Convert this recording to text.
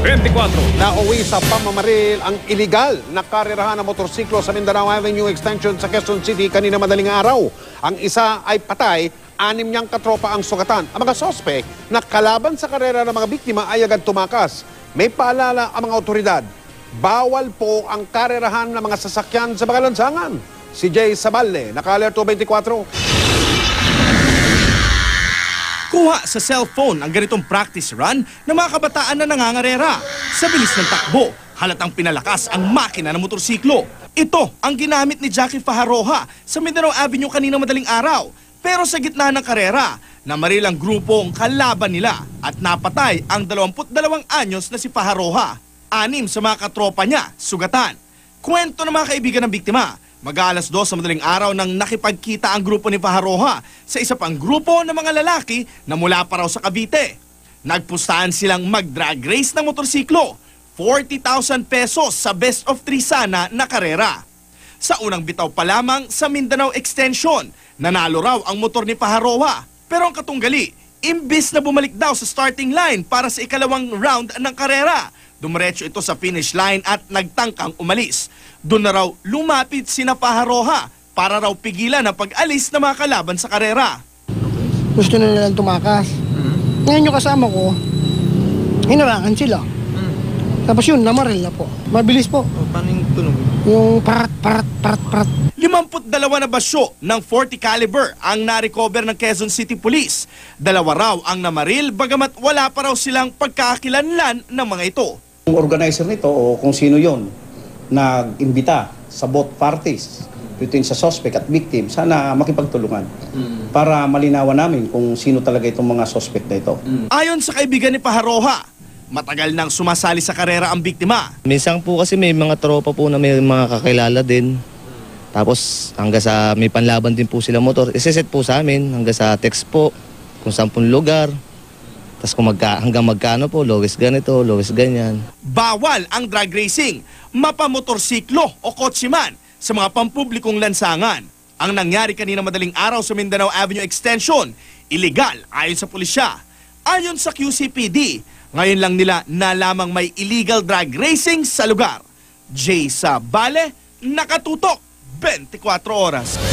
24. Nauwi sa pamamaril ang iligal na karerahan ng motorsiklo sa Mindanao Avenue Extension sa Quezon City kanina madaling araw. Ang isa ay patay, anim niyang katropa ang sugatan. Ang mga sospek na kalaban sa karera ng mga biktima ay agad tumakas. May paalala ang mga otoridad. Bawal po ang karerahan ng mga sasakyan sa mga lansangan. Si Jay Saballe, naka-alerto 24. Kuha sa cellphone ang ganitong practice run ng mga kabataan na nangangarera. Sa bilis ng takbo, halatang pinalakas ang makina ng motorsiklo. Ito ang ginamit ni Jackie Fajaroha sa Mindanao Avenue kanina madaling araw. Pero sa gitna ng karera, namaril ang grupong kalaban nila at napatay ang 22 anyos na si Fajaroha. Anim sa mga katropa niya, sugatan. Kwento ng mga kaibigan ng biktima, Mag-aalas dos sa madaling araw nang nakipagkita ang grupo ni Fajaroha sa isa pang grupo ng mga lalaki na mula pa raw sa Cavite. Nagpustahan silang mag-drag race ng motorsiklo. 40,000 pesos sa best of three sana na karera. Sa unang bitaw pa lamang sa Mindanao Extension, nanalo raw ang motor ni Paharoha. Pero ang katunggali, imbis na bumalik daw sa starting line para sa ikalawang round ng karera, dumiretso ito sa finish line at nagtangkang umalis. Doon na raw lumapit sina Paharoha para raw pigilan ang pag-alis ng mga kalaban sa karera. gusto na nilang tumakas. Ngayon yung kasama ko, hinarangan sila. Tapos yun, namaril na po. Mabilis po. O, paano yung tunog? Yung parat, parat, parat, parat. 52 na basyo ng 40 caliber ang na-recover ng Quezon City Police. Dalawa raw ang namaril bagamat wala pa raw silang pagkakakilanlan ng mga ito. Kung organizer nito o kung sino yon nag-imbita sa both parties between sa suspect at victim, sana makipagtulungan para malinawan namin kung sino talaga itong mga suspect na ito. Ayon sa kaibigan ni Paharoha, matagal nang sumasali sa karera ang biktima. Minsan po kasi may mga tropa po na may mga kakilala din. Tapos hanggang sa may panlaban din po sila motor. Iseset po sa amin hanggang sa text po kung saan lugar. Tapos kung magka, hanggang magkano po, lowest ganito, lowest ganyan. Bawal ang drag racing, mapamotorsiklo o kotse man sa mga pampublikong lansangan. Ang nangyari kanina madaling araw sa Mindanao Avenue Extension, illegal ayon sa pulisya. Ayon sa QCPD, ngayon lang nila nalamang may illegal drag racing sa lugar. Jay Sabale, nakatutok 24 oras.